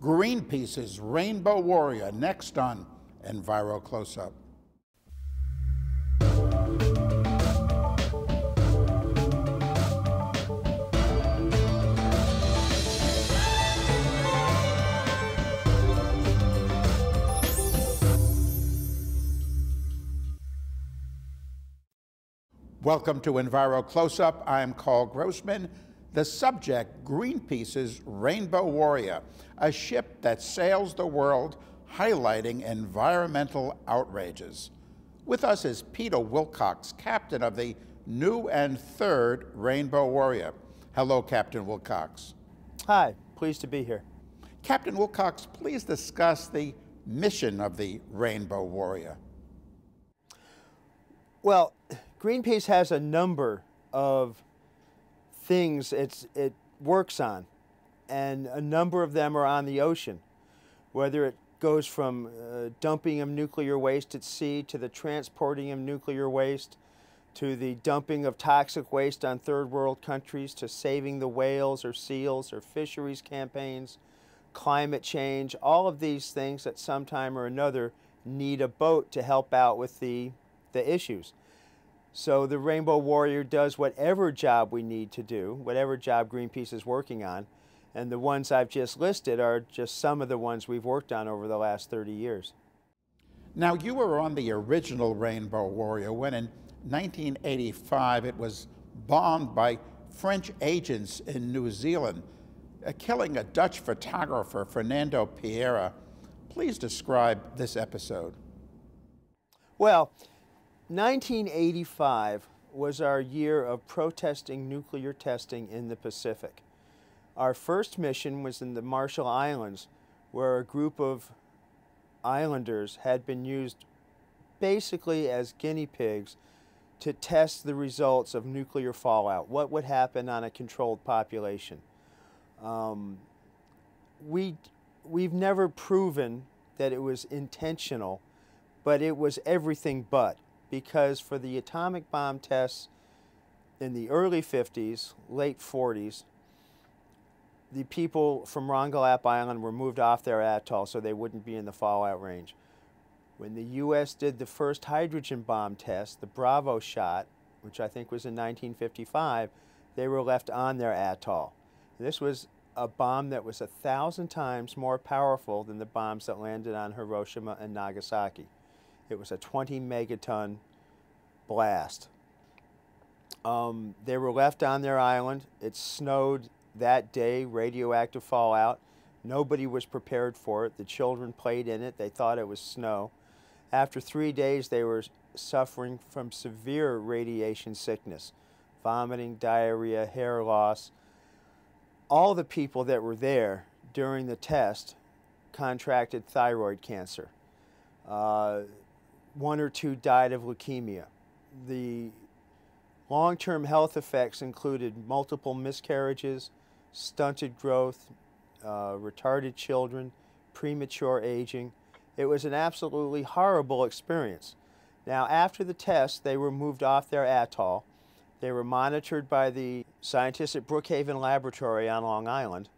Greenpeace's Rainbow Warrior next on Enviro Close Up. Welcome to Enviro Close Up. I'm Karl Grossman. The subject Greenpeace's Rainbow Warrior, a ship that sails the world highlighting environmental outrages. With us is Peter Wilcox, captain of the new and third Rainbow Warrior. Hello, Captain Wilcox. Hi, pleased to be here. Captain Wilcox, please discuss the mission of the Rainbow Warrior. Well, Greenpeace has a number of things it's, it works on, and a number of them are on the ocean, whether it goes from uh, dumping of nuclear waste at sea to the transporting of nuclear waste to the dumping of toxic waste on third world countries to saving the whales or seals or fisheries campaigns, climate change, all of these things at some time or another need a boat to help out with the, the issues. So the Rainbow Warrior does whatever job we need to do, whatever job Greenpeace is working on. And the ones I've just listed are just some of the ones we've worked on over the last 30 years. Now, you were on the original Rainbow Warrior when in 1985 it was bombed by French agents in New Zealand, uh, killing a Dutch photographer, Fernando Pereira. Please describe this episode. Well, 1985 was our year of protesting nuclear testing in the Pacific. Our first mission was in the Marshall Islands, where a group of islanders had been used basically as guinea pigs to test the results of nuclear fallout. What would happen on a controlled population? Um, we, we've never proven that it was intentional, but it was everything but because for the atomic bomb tests in the early 50s, late 40s, the people from Rongelap Island were moved off their atoll so they wouldn't be in the fallout range. When the U.S. did the first hydrogen bomb test, the Bravo shot, which I think was in 1955, they were left on their atoll. This was a bomb that was a thousand times more powerful than the bombs that landed on Hiroshima and Nagasaki. It was a 20 megaton blast. Um, they were left on their island. It snowed that day, radioactive fallout. Nobody was prepared for it. The children played in it. They thought it was snow. After three days, they were suffering from severe radiation sickness, vomiting, diarrhea, hair loss. All the people that were there during the test contracted thyroid cancer. Uh, one or two died of leukemia. The long-term health effects included multiple miscarriages, stunted growth, uh, retarded children, premature aging. It was an absolutely horrible experience. Now, after the test, they were moved off their atoll. They were monitored by the scientists at Brookhaven Laboratory on Long Island.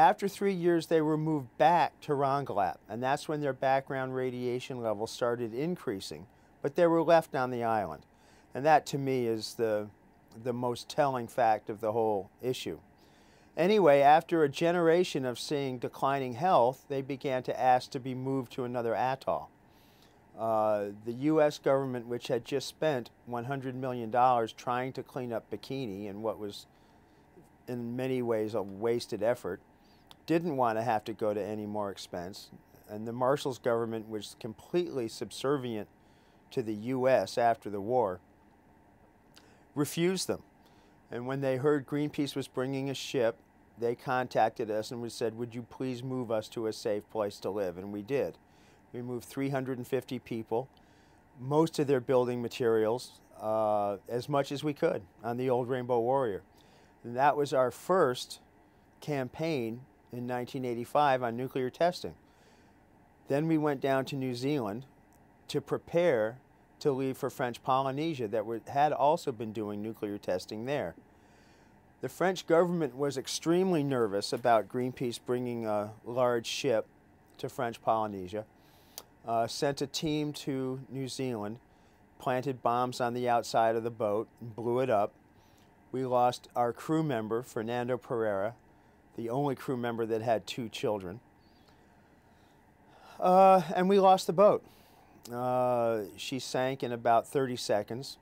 After three years, they were moved back to Rongelap, and that's when their background radiation levels started increasing, but they were left on the island. And that, to me, is the, the most telling fact of the whole issue. Anyway, after a generation of seeing declining health, they began to ask to be moved to another atoll. Uh, the U.S. government, which had just spent $100 million trying to clean up Bikini and what was in many ways a wasted effort, didn't want to have to go to any more expense. And the Marshall's government was completely subservient to the U.S. after the war, refused them. And when they heard Greenpeace was bringing a ship, they contacted us and we said, would you please move us to a safe place to live? And we did. We moved 350 people, most of their building materials, uh, as much as we could on the old Rainbow Warrior. And that was our first campaign in 1985 on nuclear testing. Then we went down to New Zealand to prepare to leave for French Polynesia that were, had also been doing nuclear testing there. The French government was extremely nervous about Greenpeace bringing a large ship to French Polynesia, uh, sent a team to New Zealand, planted bombs on the outside of the boat, and blew it up. We lost our crew member, Fernando Pereira, the only crew member that had two children. Uh, and we lost the boat. Uh, she sank in about 30 seconds.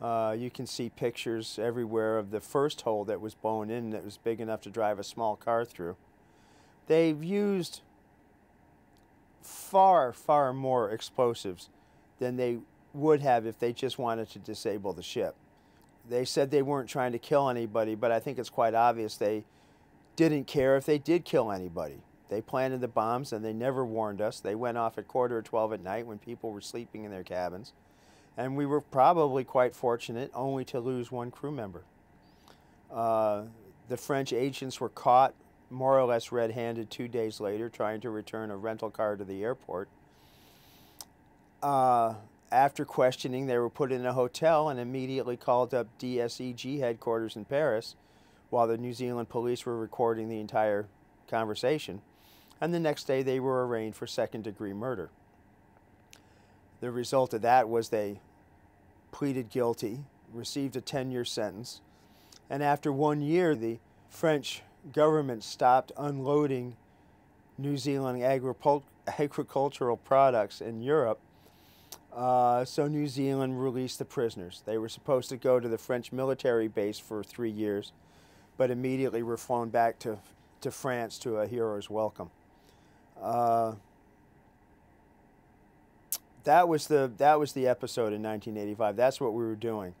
Uh, you can see pictures everywhere of the first hole that was blown in that was big enough to drive a small car through. They've used far, far more explosives than they would have if they just wanted to disable the ship. They said they weren't trying to kill anybody, but I think it's quite obvious they didn't care if they did kill anybody. They planted the bombs and they never warned us. They went off at quarter of 12 at night when people were sleeping in their cabins and we were probably quite fortunate only to lose one crew member. Uh, the French agents were caught more or less red handed two days later trying to return a rental car to the airport. Uh, after questioning, they were put in a hotel and immediately called up DGSE headquarters in Paris while the New Zealand police were recording the entire conversation. And the next day, they were arraigned for second degree murder. The result of that was they pleaded guilty, received a 10 year sentence, and after one year, the French government stopped unloading New Zealand agricultural products in Europe. Uh, so New Zealand released the prisoners. They were supposed to go to the French military base for three years, but immediately were flown back to, to France to a hero's welcome. Uh, that was the that was the episode in 1985. That's what we were doing.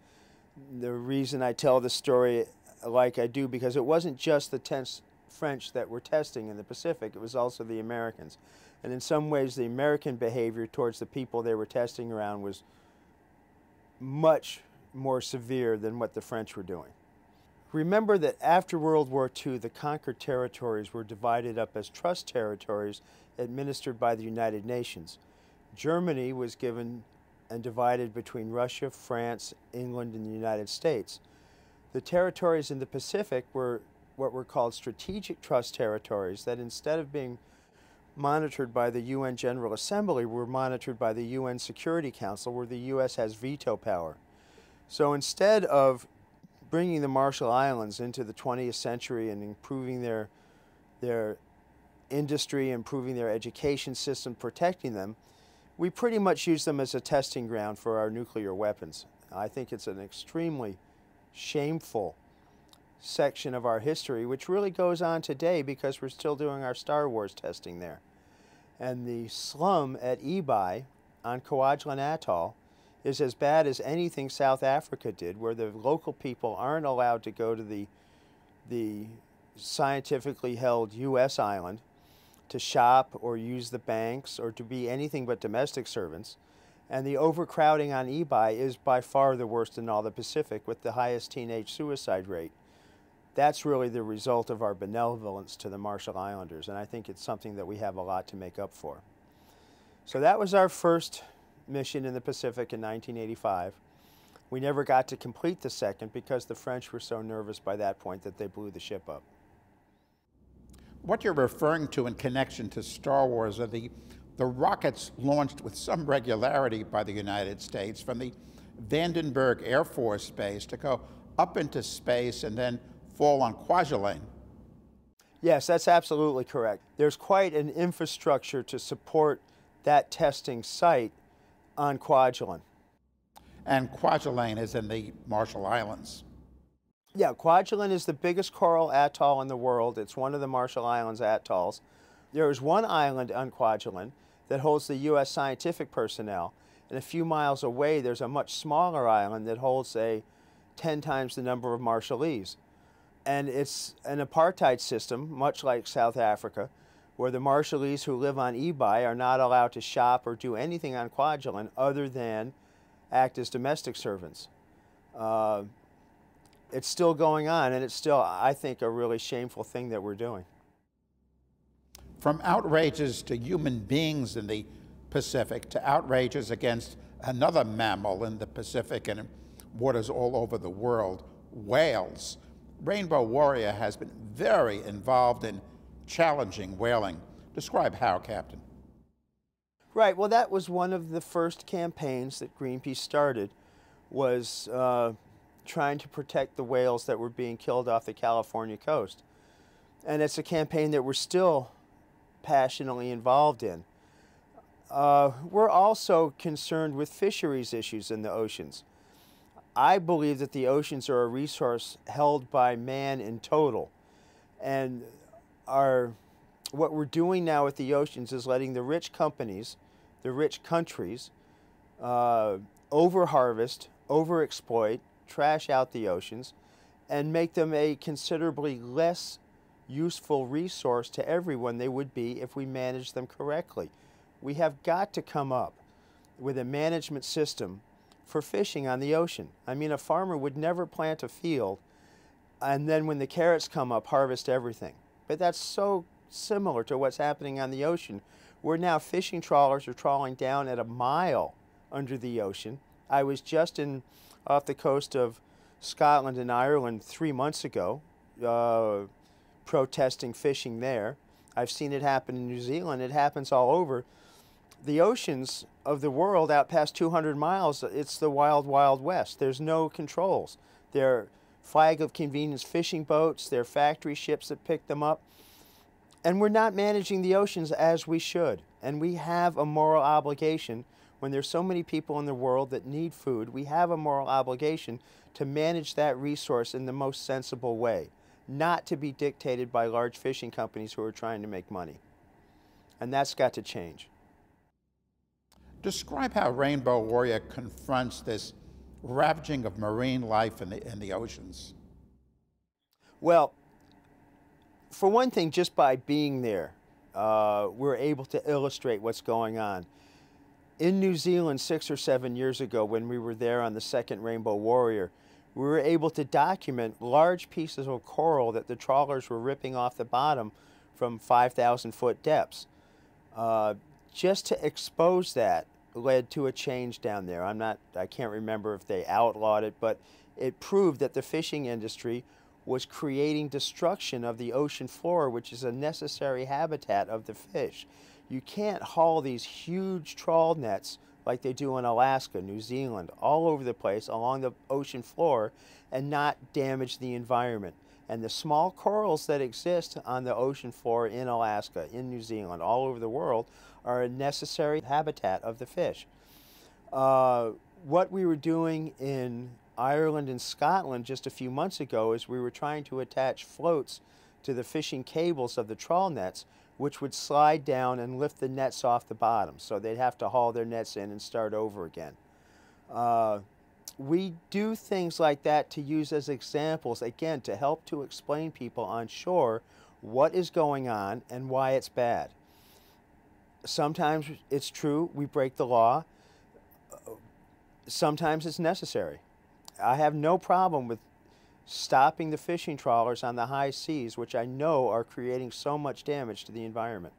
The reason I tell the story like I do because it wasn't just the tense French that were testing in the Pacific. It was also the Americans, and in some ways, the American behavior towards the people they were testing around was much more severe than what the French were doing. Remember that after World War II, the conquered territories were divided up as trust territories administered by the United Nations. Germany was given and divided between Russia, France, England, and the United States. The territories in the Pacific were what were called strategic trust territories that instead of being monitored by the UN General Assembly were monitored by the UN Security Council where the US has veto power. So instead of bringing the Marshall Islands into the 20th century and improving their their industry, improving their education system, protecting them, we pretty much use them as a testing ground for our nuclear weapons. I think it's an extremely shameful section of our history, which really goes on today because we're still doing our Star Wars testing there. And the slum at Ebeye on Kwajalein Atoll is as bad as anything South Africa did, where the local people aren't allowed to go to the, the scientifically held U.S. island to shop or use the banks or to be anything but domestic servants. And the overcrowding on Ebeye is by far the worst in all the Pacific with the highest teenage suicide rate. That's really the result of our benevolence to the Marshall Islanders, and I think it's something that we have a lot to make up for. So that was our first mission in the Pacific in 1985. We never got to complete the second because the French were so nervous by that point that they blew the ship up what you're referring to in connection to Star Wars are the, the rockets launched with some regularity by the United States from the Vandenberg Air Force Base to go up into space and then fall on Kwajalein. Yes, that's absolutely correct. There's quite an infrastructure to support that testing site on Kwajalein. And Kwajalein is in the Marshall Islands. Yeah, Kwajalein is the biggest coral atoll in the world. It's one of the Marshall Islands atolls. There is one island on Kwajalein that holds the U.S. scientific personnel, and a few miles away there's a much smaller island that holds, say, 10 times the number of Marshallese. And it's an apartheid system, much like South Africa, where the Marshallese who live on Ebeye are not allowed to shop or do anything on Kwajalein other than act as domestic servants. Uh, it's still going on, and it's still, I think, a really shameful thing that we're doing. From outrages to human beings in the Pacific to outrages against another mammal in the Pacific and waters all over the world, whales. Rainbow Warrior has been very involved in challenging whaling. Describe how, Captain. Right. Well, that was one of the first campaigns that Greenpeace started, was uh, trying to protect the whales that were being killed off the California coast. And it's a campaign that we're still passionately involved in. Uh, we're also concerned with fisheries issues in the oceans. I believe that the oceans are a resource held by man in total. And our, what we're doing now with the oceans is letting the rich companies, the rich countries, uh, over harvest, over exploit, trash out the oceans, and make them a considerably less useful resource to everyone they would be if we managed them correctly. We have got to come up with a management system for fishing on the ocean. I mean, a farmer would never plant a field and then when the carrots come up, harvest everything. But that's so similar to what's happening on the ocean. Where now fishing trawlers are trawling down at a mile under the ocean. I was just in off the coast of Scotland and Ireland three months ago, uh, protesting fishing there. I've seen it happen in New Zealand. It happens all over the oceans of the world out past 200 miles, it's the wild, wild west. There's no controls. They're flag of convenience fishing boats, they're factory ships that pick them up. And we're not managing the oceans as we should. And we have a moral obligation when there's so many people in the world that need food, we have a moral obligation to manage that resource in the most sensible way, not to be dictated by large fishing companies who are trying to make money. And that's got to change. Describe how Rainbow Warrior confronts this ravaging of marine life in the, in the oceans. Well, for one thing, just by being there, uh, we're able to illustrate what's going on. In New Zealand, six or seven years ago, when we were there on the second Rainbow Warrior, we were able to document large pieces of coral that the trawlers were ripping off the bottom from 5,000 foot depths. Uh, just to expose that led to a change down there. I'm not, I can't remember if they outlawed it, but it proved that the fishing industry was creating destruction of the ocean floor, which is a necessary habitat of the fish. You can't haul these huge trawl nets like they do in Alaska, New Zealand, all over the place along the ocean floor and not damage the environment. And the small corals that exist on the ocean floor in Alaska, in New Zealand, all over the world are a necessary habitat of the fish. Uh, what we were doing in Ireland and Scotland just a few months ago is we were trying to attach floats to the fishing cables of the trawl nets, which would slide down and lift the nets off the bottom. So they'd have to haul their nets in and start over again. Uh, we do things like that to use as examples, again, to help to explain people on shore what is going on and why it's bad sometimes it's true, we break the law. Sometimes it's necessary. I have no problem with stopping the fishing trawlers on the high seas, which I know are creating so much damage to the environment.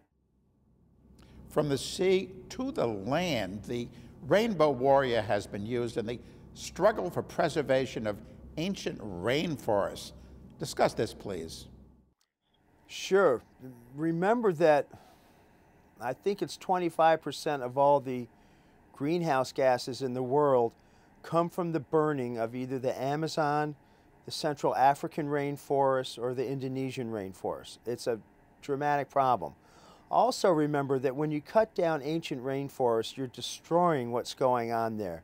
From the sea to the land, the Rainbow Warrior has been used in the struggle for preservation of ancient rainforests. Discuss this, please. Sure. Remember that I think it's 25% of all the greenhouse gases in the world come from the burning of either the Amazon, the Central African rainforest, or the Indonesian rainforest. It's a dramatic problem. Also remember that when you cut down ancient rainforests, you're destroying what's going on there.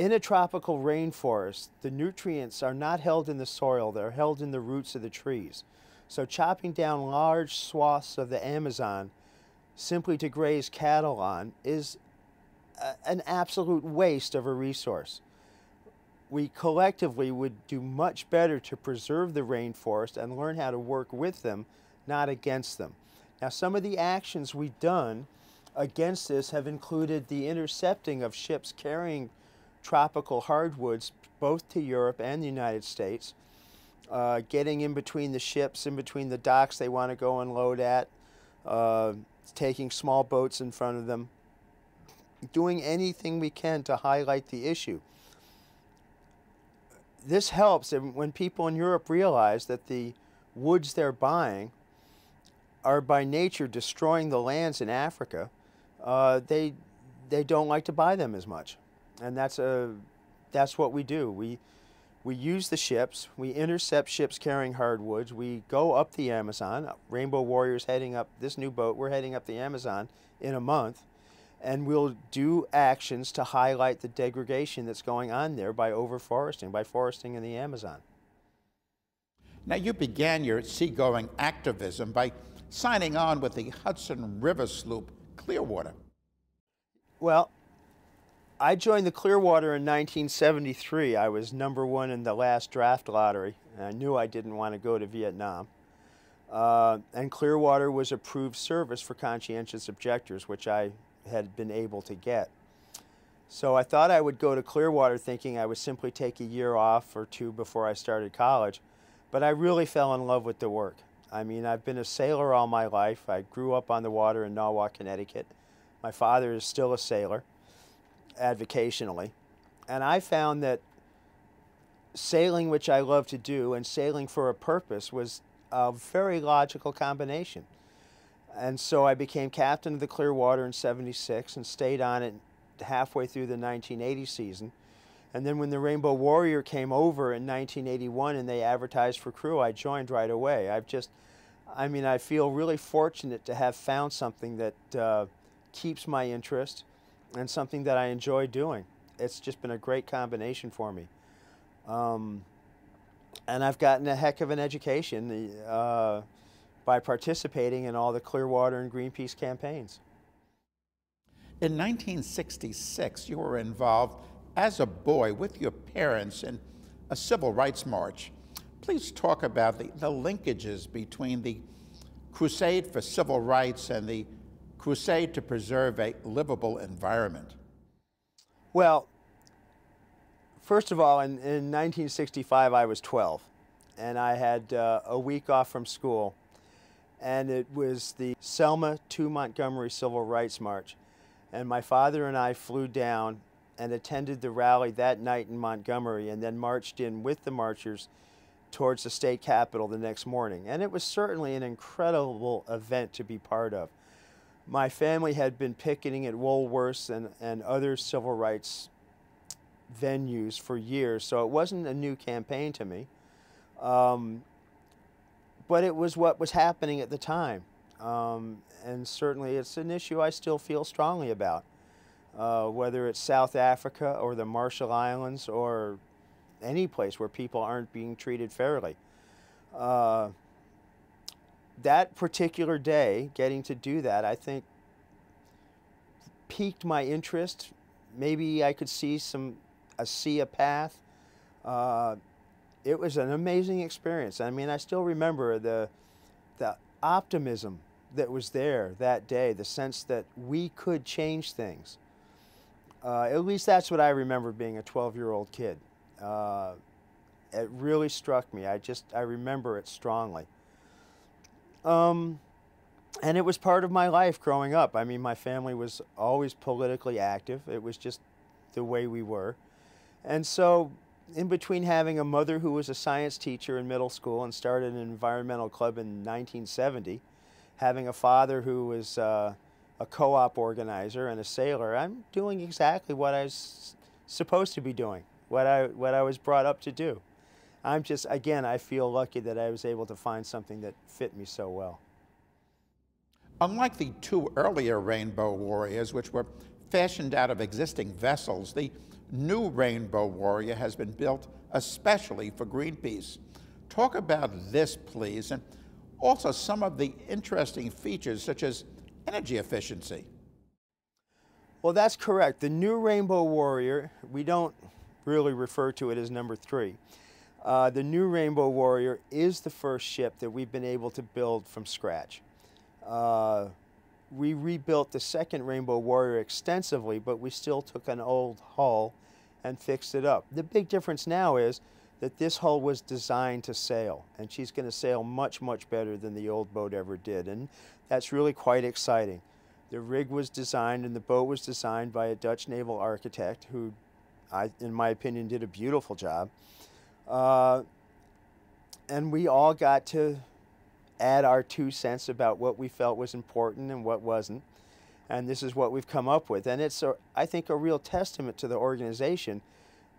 In a tropical rainforest, the nutrients are not held in the soil, they're held in the roots of the trees. So chopping down large swaths of the Amazon simply to graze cattle on is a, an absolute waste of a resource. We collectively would do much better to preserve the rainforest and learn how to work with them, not against them. Now, some of the actions we've done against this have included the intercepting of ships carrying tropical hardwoods both to Europe and the United States, uh, getting in between the ships, in between the docks they want to go and load at, uh, taking small boats in front of them, doing anything we can to highlight the issue. this helps when people in Europe realize that the woods they're buying are by nature destroying the lands in Africa, uh, they they don't like to buy them as much, and that's a that's what we do. We we use the ships. We intercept ships carrying hardwoods. We go up the Amazon. Rainbow Warriors heading up this new boat. We're heading up the Amazon in a month, and we'll do actions to highlight the degradation that's going on there by overforesting, by foresting in the Amazon. Now, you began your seagoing activism by signing on with the Hudson River sloop Clearwater. Well, I joined the Clearwater in 1973. I was number one in the last draft lottery, and I knew I didn't want to go to Vietnam. Uh, and Clearwater was approved service for conscientious objectors, which I had been able to get. So I thought I would go to Clearwater thinking I would simply take a year off or two before I started college, but I really fell in love with the work. I mean, I've been a sailor all my life. I grew up on the water in Norwalk, Connecticut. My father is still a sailor advocationally. And I found that sailing, which I love to do, and sailing for a purpose was a very logical combination. And so I became captain of the Clearwater in 76 and stayed on it halfway through the 1980 season. And then when the Rainbow Warrior came over in 1981 and they advertised for crew, I joined right away. I've just, I mean, I feel really fortunate to have found something that uh, keeps my interest and something that I enjoy doing. It's just been a great combination for me. Um, and I've gotten a heck of an education uh, by participating in all the Clearwater and Greenpeace campaigns. In 1966, you were involved as a boy with your parents in a civil rights march. Please talk about the, the linkages between the crusade for civil rights and the crusade to preserve a livable environment? Well, first of all, in, in 1965, I was 12, and I had uh, a week off from school, and it was the Selma to Montgomery Civil Rights March. And my father and I flew down and attended the rally that night in Montgomery, and then marched in with the marchers towards the state capitol the next morning. And it was certainly an incredible event to be part of my family had been picketing at Woolworths and, and other civil rights venues for years, so it wasn't a new campaign to me. Um, but it was what was happening at the time. Um, and certainly it's an issue I still feel strongly about. Uh, whether it's South Africa or the Marshall Islands or any place where people aren't being treated fairly. Uh, that particular day, getting to do that, I think piqued my interest. Maybe I could see some, a see a path. Uh, it was an amazing experience. I mean, I still remember the, the optimism that was there that day, the sense that we could change things. Uh, at least that's what I remember being a 12 year old kid. Uh, it really struck me. I just, I remember it strongly. Um, and it was part of my life growing up. I mean, my family was always politically active. It was just the way we were. And so, in between having a mother who was a science teacher in middle school and started an environmental club in 1970, having a father who was uh, a co op organizer and a sailor, I'm doing exactly what I was supposed to be doing, what I, what I was brought up to do. I'm just, again, I feel lucky that I was able to find something that fit me so well. Unlike the two earlier Rainbow Warriors, which were fashioned out of existing vessels, the new Rainbow Warrior has been built especially for Greenpeace. Talk about this, please, and also some of the interesting features such as energy efficiency. Well, that's correct. The new Rainbow Warrior, we don't really refer to it as number three. Uh, the new Rainbow Warrior is the first ship that we've been able to build from scratch. Uh, we rebuilt the second Rainbow Warrior extensively, but we still took an old hull and fixed it up. The big difference now is that this hull was designed to sail, and she's going to sail much, much better than the old boat ever did, and that's really quite exciting. The rig was designed and the boat was designed by a Dutch naval architect who, I, in my opinion, did a beautiful job. Uh, and we all got to add our two cents about what we felt was important and what wasn't. And this is what we've come up with. And it's, a, I think, a real testament to the organization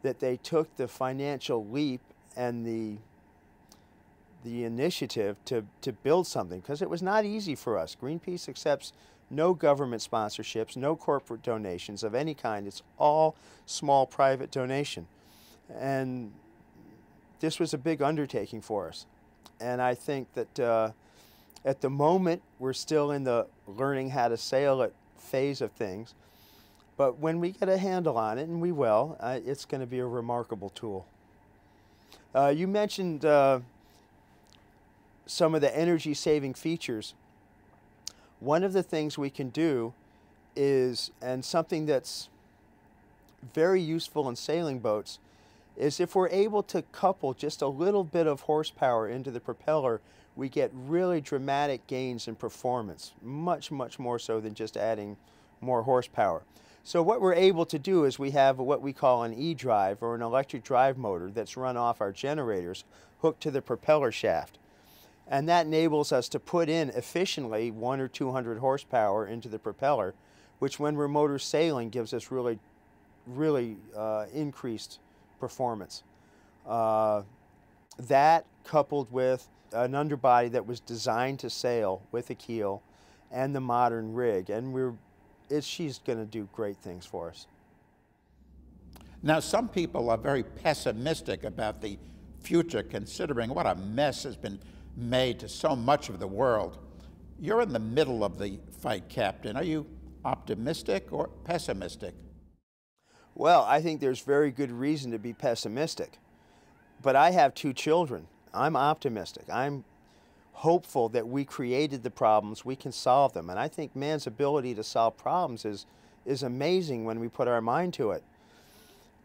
that they took the financial leap and the the initiative to, to build something because it was not easy for us. Greenpeace accepts no government sponsorships, no corporate donations of any kind. It's all small private donation. And this was a big undertaking for us. And I think that uh, at the moment, we're still in the learning how to sail it phase of things. But when we get a handle on it, and we will, uh, it's going to be a remarkable tool. Uh, you mentioned uh, some of the energy saving features. One of the things we can do is, and something that's very useful in sailing boats, is if we're able to couple just a little bit of horsepower into the propeller, we get really dramatic gains in performance, much, much more so than just adding more horsepower. So what we're able to do is we have what we call an e-drive or an electric drive motor that's run off our generators hooked to the propeller shaft. And that enables us to put in efficiently one or 200 horsepower into the propeller, which when we're motor sailing gives us really, really uh, increased performance. Uh, that coupled with an underbody that was designed to sail with a keel and the modern rig, and we're it, she's going to do great things for us. Now, some people are very pessimistic about the future, considering what a mess has been made to so much of the world. You're in the middle of the fight, Captain. Are you optimistic or pessimistic? Well, I think there's very good reason to be pessimistic. But I have two children. I'm optimistic. I'm hopeful that we created the problems, we can solve them. And I think man's ability to solve problems is, is amazing when we put our mind to it.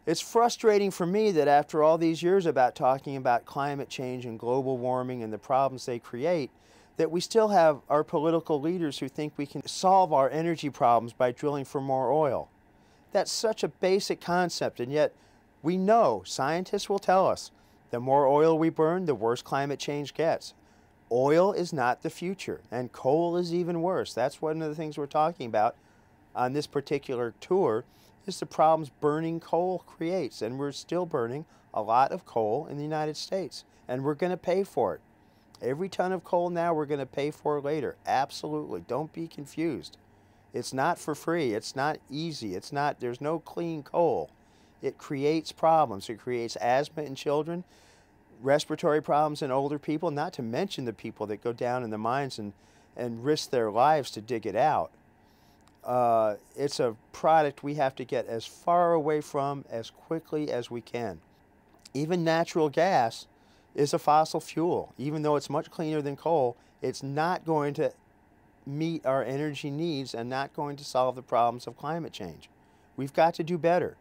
It's frustrating for me that after all these years about talking about climate change and global warming and the problems they create, that we still have our political leaders who think we can solve our energy problems by drilling for more oil. That's such a basic concept, and yet we know, scientists will tell us, the more oil we burn, the worse climate change gets. Oil is not the future, and coal is even worse. That's one of the things we're talking about on this particular tour is the problems burning coal creates, and we're still burning a lot of coal in the United States, and we're going to pay for it. Every ton of coal now we're going to pay for later. Absolutely. Don't be confused. It's not for free. It's not easy. It's not, there's no clean coal. It creates problems. It creates asthma in children, respiratory problems in older people, not to mention the people that go down in the mines and, and risk their lives to dig it out. Uh, it's a product we have to get as far away from as quickly as we can. Even natural gas is a fossil fuel. Even though it's much cleaner than coal, it's not going to meet our energy needs and not going to solve the problems of climate change. We've got to do better.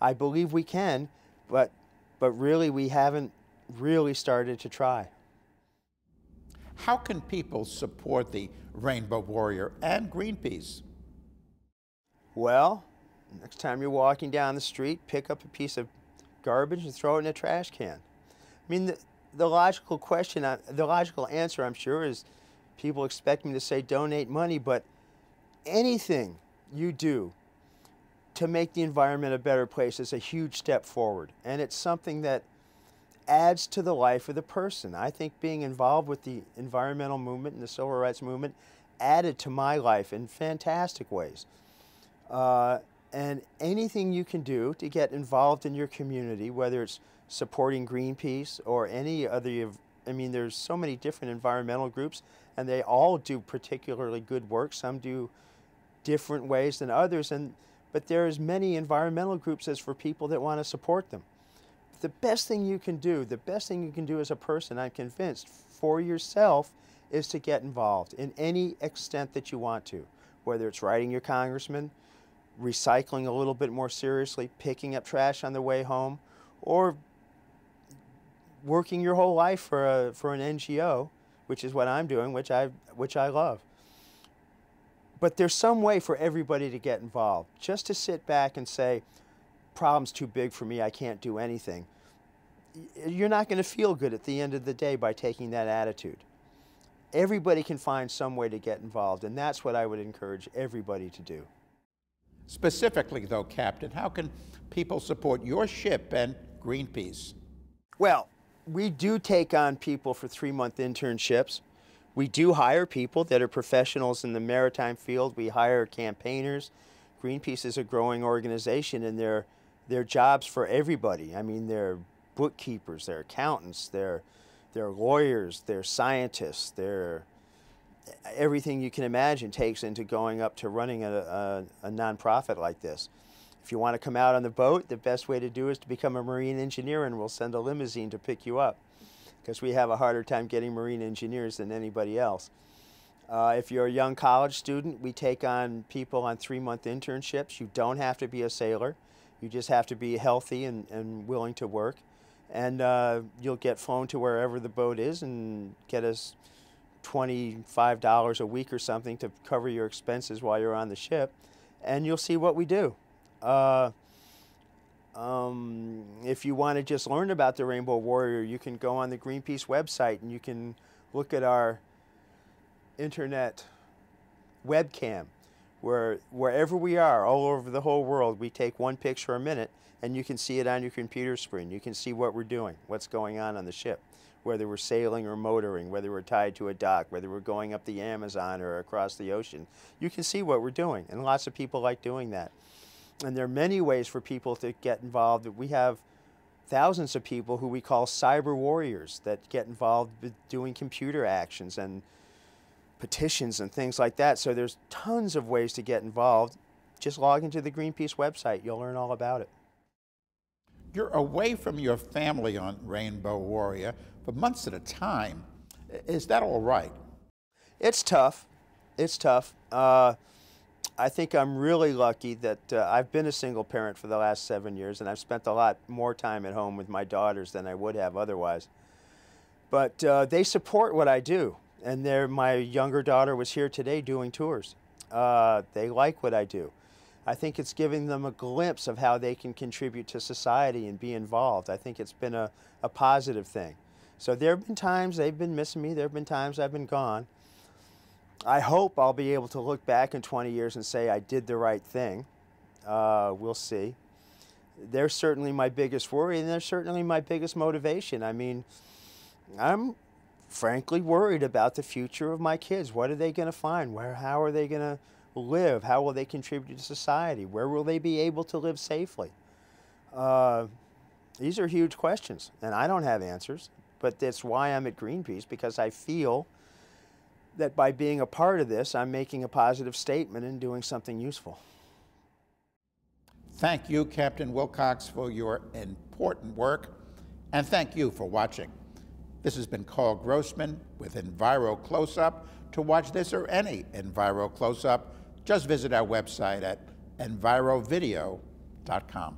I believe we can, but, but really we haven't really started to try. How can people support the Rainbow Warrior and Greenpeace? Well, next time you're walking down the street, pick up a piece of garbage and throw it in a trash can. I mean, the, the logical question, uh, the logical answer, I'm sure, is people expect me to say donate money, but anything you do to make the environment a better place is a huge step forward. And it's something that adds to the life of the person. I think being involved with the environmental movement and the civil rights movement added to my life in fantastic ways. Uh, and anything you can do to get involved in your community, whether it's supporting Greenpeace or any other, I mean, there's so many different environmental groups and they all do particularly good work. Some do different ways than others, and but there are as many environmental groups as for people that want to support them. The best thing you can do, the best thing you can do as a person, I'm convinced, for yourself, is to get involved in any extent that you want to, whether it's writing your congressman, recycling a little bit more seriously, picking up trash on the way home, or working your whole life for, a, for an NGO which is what I'm doing, which I, which I love. But there's some way for everybody to get involved. Just to sit back and say, problem's too big for me, I can't do anything. you're not going to feel good at the end of the day by taking that attitude. Everybody can find some way to get involved, and that's what I would encourage everybody to do. Specifically, though, Captain, how can people support your ship and Greenpeace? Well, we do take on people for three month internships. We do hire people that are professionals in the maritime field. We hire campaigners. Greenpeace is a growing organization, and they're, they're jobs for everybody. I mean, they're bookkeepers, they're accountants, they're, they're lawyers, they're scientists, they're everything you can imagine takes into going up to running a, a, a nonprofit like this. If you want to come out on the boat, the best way to do is to become a marine engineer and we'll send a limousine to pick you up because we have a harder time getting marine engineers than anybody else. Uh, if you're a young college student, we take on people on three-month internships. You don't have to be a sailor. You just have to be healthy and, and willing to work. And uh, you'll get flown to wherever the boat is and get us $25 a week or something to cover your expenses while you're on the ship. And you'll see what we do. Uh, um, if you want to just learn about the Rainbow Warrior, you can go on the Greenpeace website and you can look at our internet webcam where wherever we are all over the whole world we take one picture a minute and you can see it on your computer screen. You can see what we're doing what's going on on the ship whether we're sailing or motoring whether we're tied to a dock whether we're going up the amazon or across the ocean. You can see what we're doing and lots of people like doing that and there are many ways for people to get involved. We have thousands of people who we call cyber warriors that get involved with doing computer actions and petitions and things like that. So there's tons of ways to get involved. Just log into the Greenpeace website. You'll learn all about it. You're away from your family on Rainbow Warrior for months at a time. Is that all right? It's tough. It's tough. Uh, I think I'm really lucky that uh, I've been a single parent for the last seven years, and I've spent a lot more time at home with my daughters than I would have otherwise. But uh, they support what I do, and they're, my younger daughter was here today doing tours. Uh, they like what I do. I think it's giving them a glimpse of how they can contribute to society and be involved. I think it's been a, a positive thing. So there have been times they've been missing me, there have been times I've been gone. I hope I'll be able to look back in 20 years and say I did the right thing. Uh, we'll see. They're certainly my biggest worry, and they're certainly my biggest motivation. I mean, I'm frankly worried about the future of my kids. What are they going to find? Where, how are they going to live? How will they contribute to society? Where will they be able to live safely? Uh, these are huge questions, and I don't have answers, but that's why I'm at Greenpeace, because I feel that by being a part of this, I'm making a positive statement and doing something useful. Thank you, Captain Wilcox, for your important work, and thank you for watching. This has been Karl Grossman with Enviro Close-Up. To watch this or any Enviro Close-Up, just visit our website at envirovideo.com.